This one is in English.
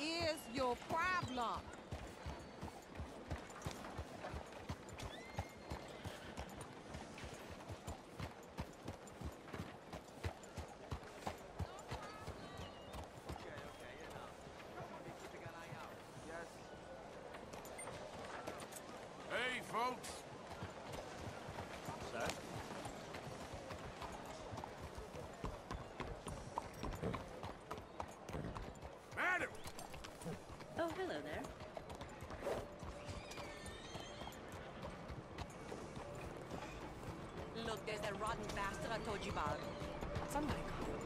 is your problem? Hey, folks. Oh, hello there. Look, there's that rotten bastard I told you about. Somebody call